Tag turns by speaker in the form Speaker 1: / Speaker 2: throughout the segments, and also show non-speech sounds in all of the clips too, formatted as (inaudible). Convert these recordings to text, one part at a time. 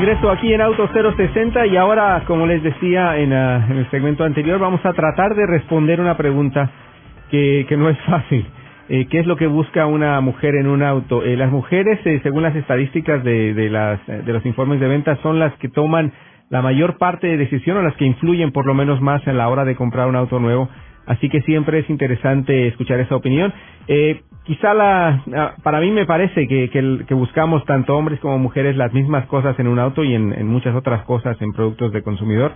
Speaker 1: regreso aquí en Auto 060 y ahora, como les decía en, ah, en, el segmento anterior, vamos a tratar de responder una pregunta que, que no es fácil. Eh, ¿Qué es lo que busca una mujer en un auto? Eh, las mujeres, eh, según las estadísticas de, de, las, de los informes de ventas, son las que toman la mayor parte de decisión o las que influyen por lo menos más en la hora de comprar un auto nuevo. Así que siempre es interesante escuchar esa opinión. Eh, quizá la, ah, para mí me parece que, que, buscamos tanto hombres como mujeres las mismas cosas en un auto y en, muchas otras cosas en productos de consumidor.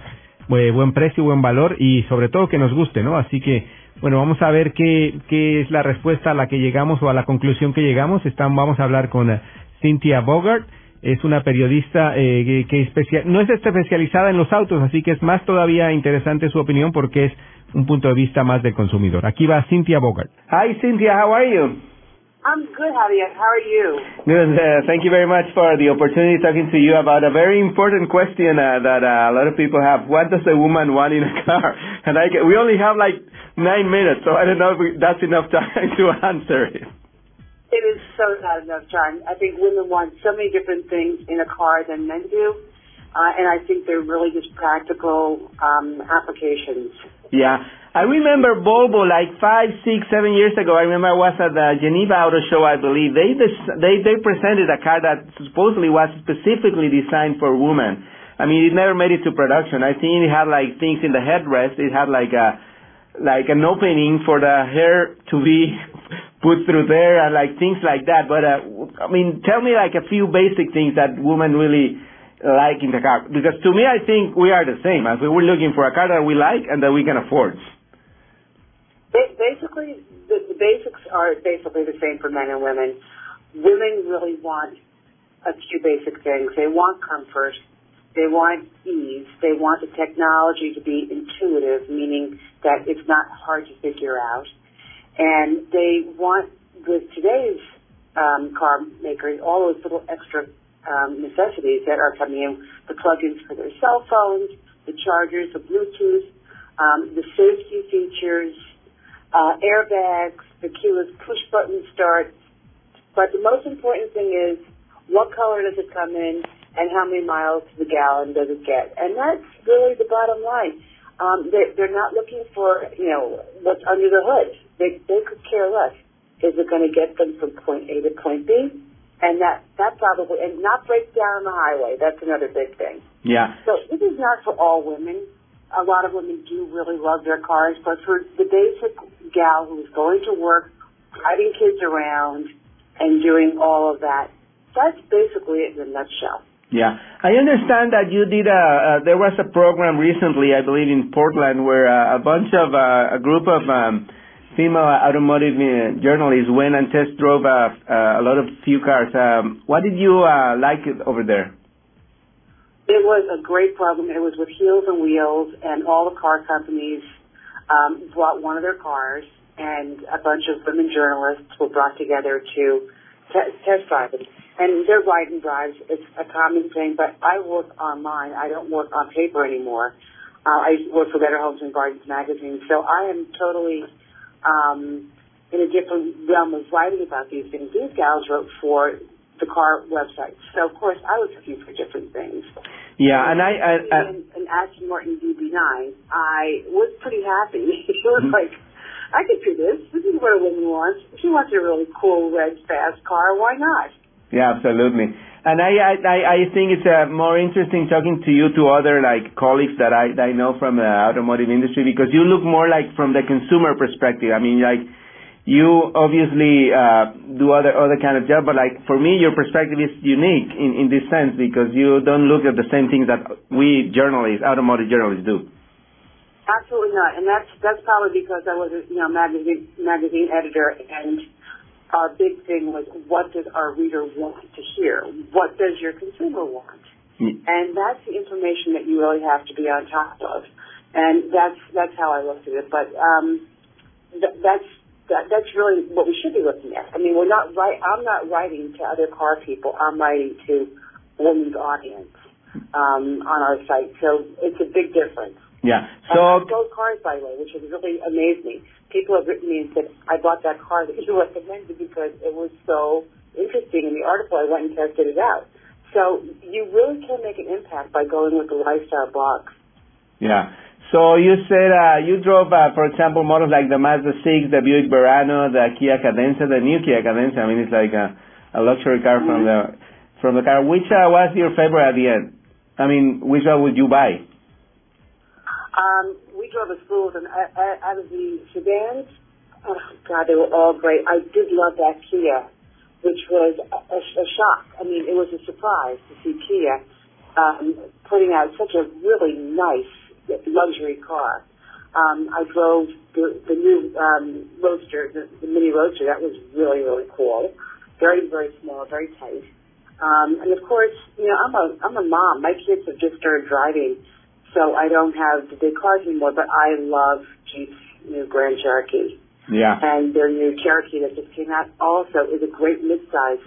Speaker 1: buen precio, buen valor y sobre todo que nos guste, ¿no? Así que, bueno, vamos a ver qué, qué es la respuesta a la que llegamos o a la conclusión que llegamos. Están, vamos a hablar con eh, Cynthia Bogart es una periodista eh, que, no es especializada en los autos, así que es más todavía interesante su opinión porque es un punto de vista más del consumidor. Aquí va Cynthia Bogart.
Speaker 2: Hi Cynthia, how are you?
Speaker 3: I'm good, Javier. How are you?
Speaker 2: Good. Uh, thank you very much for the opportunity talking to you about a very important question uh, that uh, a lot of people have. What does a woman want in a car? (laughs) And I, we only have like nine minutes, so I don't know if we, that's enough (laughs) time to answer it.
Speaker 3: It is so not enough time. I think women want so many different things in a car than men do. Uh, and I think they're really just practical um, applications.
Speaker 2: Yeah. I remember Volvo like five, six, seven years ago. I remember I was at the Geneva Auto Show, I believe. They they they presented a car that supposedly was specifically designed for women. I mean, it never made it to production. I think it had like things in the headrest. It had like a like an opening for the hair to be put through there and like things like that. But uh, I mean, tell me like a few basic things that women really like in the car. Because to me, I think we are the same. As we were looking for a car that we like and that we can afford.
Speaker 3: Basically, the, the basics are basically the same for men and women. Women really want a few basic things. They want comfort. They want ease. They want the technology to be intuitive, meaning that it's not hard to figure out and they want, with today's um, car makers, all those little extra um, necessities that are coming in, the plugins for their cell phones, the chargers, the Bluetooth, um, the safety features, uh, airbags, the keyless push button start. But the most important thing is what color does it come in and how many miles to the gallon does it get? And that's really the bottom line. Um, they, they're not looking for, you know, what's under the hood. They, they could care less. Is it going to get them from point A to point B? And that, that probably, and not break down the highway. That's another big thing.
Speaker 2: Yeah.
Speaker 3: So this is not for all women. A lot of women do really love their cars, but for the basic gal who's going to work, driving kids around, and doing all of that, that's basically it in a nutshell.
Speaker 2: Yeah. I understand that you did a, uh, there was a program recently, I believe in Portland, where uh, a bunch of, uh, a group of um, female automotive uh, journalists went and test drove uh, uh, a lot of few cars. Um, what did you uh, like over there?
Speaker 3: It was a great program. It was with Heels and Wheels, and all the car companies um, brought one of their cars, and a bunch of women journalists were brought together to t- test drive it. And they're riding drives. It's a common thing, but I work online. I don't work on paper anymore. Uh, I work for Better Homes and Gardens magazine, so I am totally um, in a different realm of writing about these things. These gals wrote for the car website. So, of course, I was looking for different things.
Speaker 2: Yeah, and I... I, I
Speaker 3: an Aston Martin DB9, I was pretty happy. (laughs) it was mm-hmm. like, I could do this. This is what a woman wants. She wants a really cool, red, fast car. Why not?
Speaker 2: Yeah, absolutely. And I, I, I think it's uh, more interesting talking to you to other like colleagues that I, that I know from the automotive industry because you look more like from the consumer perspective. I mean, like you obviously uh, do other other kind of job, but like for me, your perspective is unique in, in this sense because you don't look at the same things that we journalists, automotive journalists, do.
Speaker 3: Absolutely not, and that's that's probably because I was a you know magazine magazine editor and our big thing was what does our reader want to hear? What does your consumer want? Mm. And that's the information that you really have to be on top of. And that's that's how I looked at it. But um, th- that's that, that's really what we should be looking at. I mean, we're not right. I'm not writing to other car people. I'm writing to women's audience um, on our site. So it's a big difference.
Speaker 2: Yeah. So
Speaker 3: sold cars, by the way, which has really amazed me people have written me and said, I bought that car that you (laughs) recommended because it was so interesting. In the article, I went and tested it out. So you really can make an impact by going with the lifestyle box.
Speaker 2: Yeah. So you said uh, you drove, uh, for example, models like the Mazda 6, the Buick Verano, the Kia Cadenza, the new Kia Cadenza. I mean, it's like a, a luxury car mm-hmm. from the from the car. Which uh, was your favorite at the end? I mean, which one would you buy?
Speaker 3: Um, we drove a slew of them. Out of the sedans, oh God, they were all great. I did love that Kia which was a, a, a shock. I mean, it was a surprise to see Kia um, putting out such a really nice luxury car. Um, I drove the, the new um, Roadster, the, the mini Roadster. That was really, really cool. Very, very small, very tight. Um, and of course, you know, I'm a I'm a mom. My kids have just started driving, so I don't have the big cars anymore. But I love Jeep's new Grand Cherokee.
Speaker 2: Yeah.
Speaker 3: And their new Cherokee that just came out also is a great midsize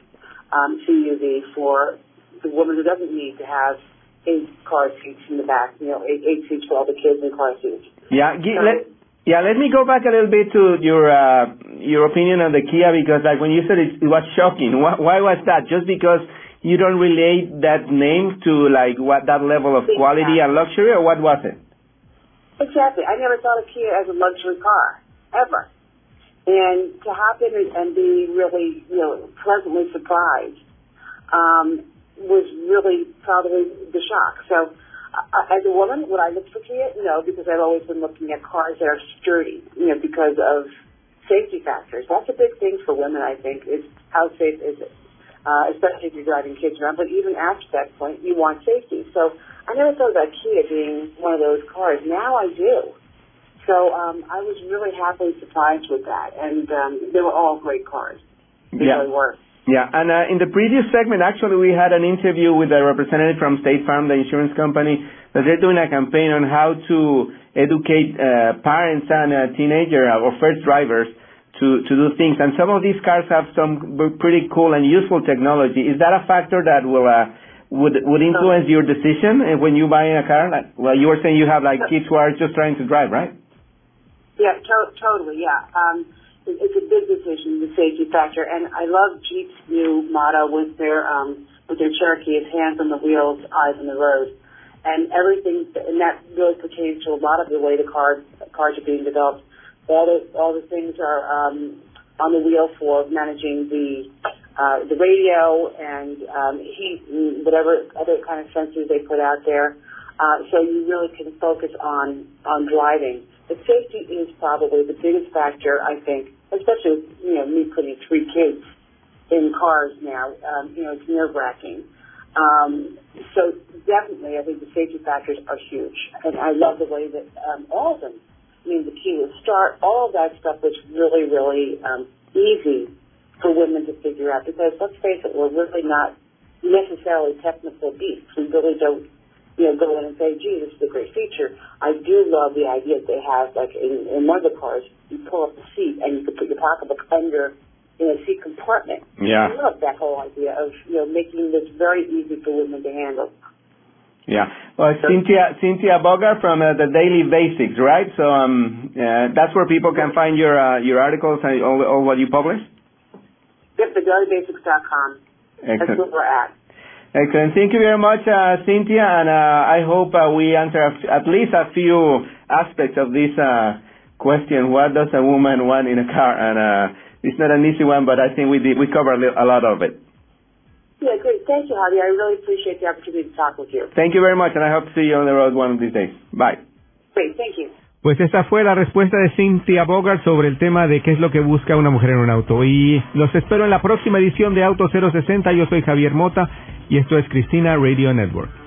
Speaker 3: um, SUV for the woman who doesn't need to have eight car seats in the back, you know, eight, eight seats for all the kids in car seats.
Speaker 2: Yeah. So, let, yeah, let me go back a little bit to your uh, your opinion on the Kia because, like, when you said it, it was shocking. Why, why was that? Just because you don't relate that name to like what that level of quality and luxury, or what was it?
Speaker 3: Exactly. I never thought of Kia as a luxury car ever. And to happen and be really, you know, pleasantly surprised um, was really probably the shock. So, uh, as a woman, would I look for Kia? No, because I've always been looking at cars that are sturdy, you know, because of safety factors. That's a big thing for women, I think, is how safe is it? Uh, especially if you're driving kids around. But even after that point, you want safety. So I never thought about Kia being one of those cars. Now I do. So um, I was really happily surprised with that, and um, they were all great cars. They yeah. really were.
Speaker 2: Yeah, and uh, in the previous segment, actually, we had an interview with a representative from State Farm, the insurance company, that they're doing a campaign on how to educate uh, parents and uh, teenager or first drivers to, to do things. And some of these cars have some pretty cool and useful technology. Is that a factor that will uh, would would influence your decision uh, when you buy a car? Like, well, you were saying you have like kids who are just trying to drive, right?
Speaker 3: Yeah, to- totally. Yeah. Um, it, it's a big decision, the safety factor, and I love Jeep's new motto with their um, with their Cherokee: "It's hands on the wheels, eyes on the road," and everything, and that really pertains to a lot of the way the cars cars are being developed. All the all the things are um, on the wheel for managing the uh, the radio and um, heat and whatever other kind of sensors they put out there. Uh, so you really can focus on on driving. But safety is probably the biggest factor, I think, especially with, you know, me putting three kids in cars now. Um, you know, it's nerve wracking. Um, so definitely, I think the safety factors are huge, and I love the way that um, all of them. I mean, the key keyless start, all of that stuff was really, really um, easy for women to figure out. Because let's face it, we're really not necessarily technical beasts. We really don't you know, go in and say, gee, this is a great feature. I do love the idea that they have, like in, in one of the cars, you pull up the seat and you can put your pocketbook under in a seat compartment.
Speaker 2: Yeah.
Speaker 3: I love that whole idea of, you know, making this very easy for women to handle.
Speaker 2: Yeah. Well, so, Cynthia Cynthia Bogart from uh, the Daily Basics, right? So um, uh, that's where people can find your uh, your articles and all, all what you publish.
Speaker 3: Yep, thedailybasics.com. Excellent. That's where we're at.
Speaker 2: Excellent. Thank you very much, uh, Cynthia, and uh, I hope uh, we answer at least a few aspects of this uh, question. What does a woman want in a car? And uh, it's not an easy one, but I think we did, we covered a lot of it.
Speaker 3: Yeah, great. Thank you, Javi. I really appreciate the opportunity to talk with you.
Speaker 2: Thank you very much, and I hope to see you on the road one of these days. Bye.
Speaker 3: Great. Thank you.
Speaker 1: Pues esta fue la respuesta de Cynthia Bogart sobre el tema de qué es lo que busca una mujer en un auto. Y los espero en la próxima edición de Auto 060. Yo soy Javier Mota y esto es Cristina Radio Network.